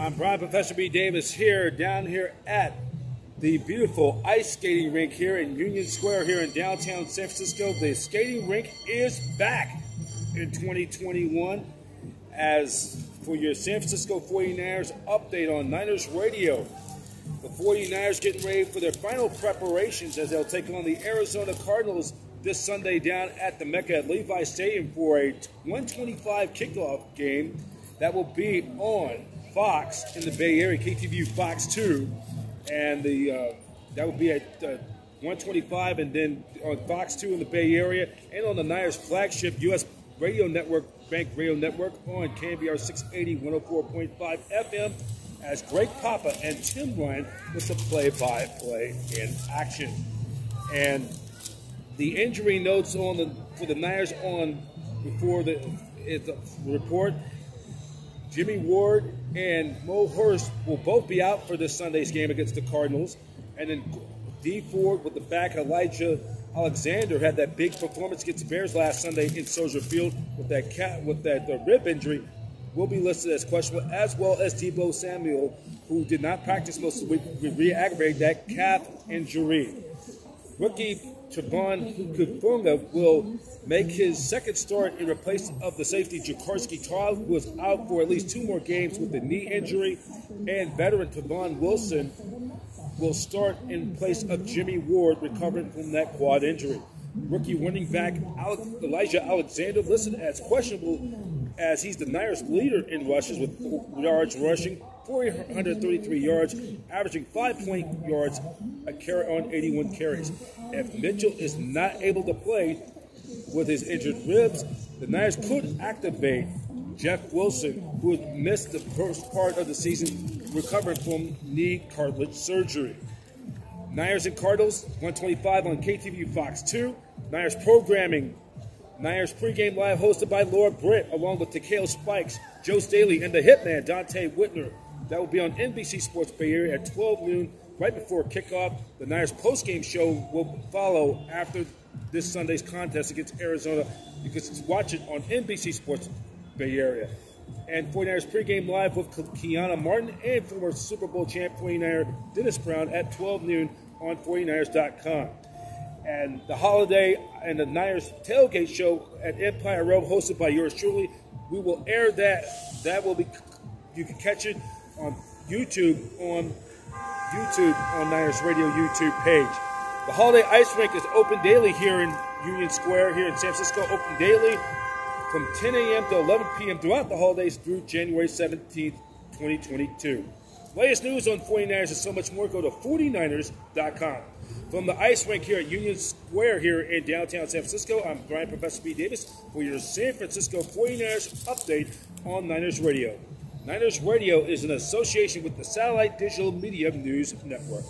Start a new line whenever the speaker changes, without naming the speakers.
I'm Brian Professor B. Davis here, down here at the beautiful ice skating rink here in Union Square here in downtown San Francisco. The skating rink is back in 2021 as for your San Francisco 49ers update on Niners Radio. The 49ers getting ready for their final preparations as they'll take on the Arizona Cardinals this Sunday down at the Mecca at Levi Stadium for a 125 kickoff game that will be on Fox in the Bay Area, KTVU Fox 2, and the uh, that will be at uh, 125, and then on Fox 2 in the Bay Area, and on the Niners flagship U.S. radio network, Bank Radio Network, on KNBR 680 104.5 FM, as Greg Papa and Tim Ryan with the play-by-play in action. And the injury notes on the for the Niners on before the, the report Jimmy Ward and Mo Hurst will both be out for this Sunday's game against the Cardinals. And then D Ford with the back, Elijah Alexander had that big performance against the Bears last Sunday in Soldier Field with that cat with that rib injury will be listed as questionable, as well as Deebo Samuel, who did not practice most of the week, re-aggravated that calf injury. Rookie Tavon Hufanga will make his second start in replace of the safety Jaquiski Tartt, who was out for at least two more games with a knee injury, and veteran Tavon Wilson will start in place of Jimmy Ward recovering from that quad injury. Rookie running back Elijah Alexander listed as questionable as he's the Niners leader in rushes with yards rushing, 433 yards, averaging five point yards a carry on 81 carries. If Mitchell is not able to play with his injured ribs, the Niners could activate Jeff Wilson, who missed the first part of the season recovering from knee cartilage surgery. Niners and Cardinals, 125 on KTVU Fox 2. Niners programming. Niners pregame live hosted by Laura Britt, along with Takeo Spikes, Joe Staley, and the hitman, Donte Whitner. That will be on NBC Sports Bay Area at 12 noon, right before kickoff. The Niners postgame show will follow after this Sunday's contest against Arizona. You can watch it on NBC Sports Bay Area. And 49ers pregame live with Kiana Martin and former Super Bowl champ 49er Dennis Brown at 12 noon on 49ers.com. And the holiday and the Niners tailgate show at Empire Row, hosted by yours truly. We will air that. That will be, you can catch it on YouTube on YouTube on Niners Radio YouTube page. The Holiday Ice Rink is open daily here in Union Square, here in San Francisco, open daily from 10 a.m. to 11 p.m. throughout the holidays through January 17th, 2022. Latest news on 49ers and so much more, go to 49ers.com. From the ice rink here at Union Square here in downtown San Francisco, I'm Brian Professor B. Davis for your San Francisco 49ers update on Niners Radio. Niners Radio is an association with the Satellite Digital Media News Network.